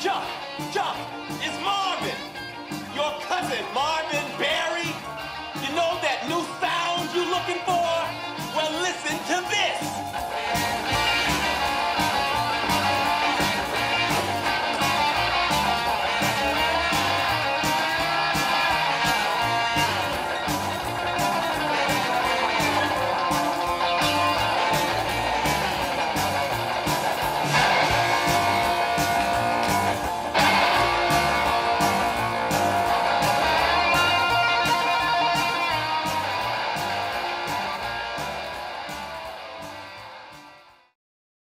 Jump, jump! it's Marvin, your cousin, Marvin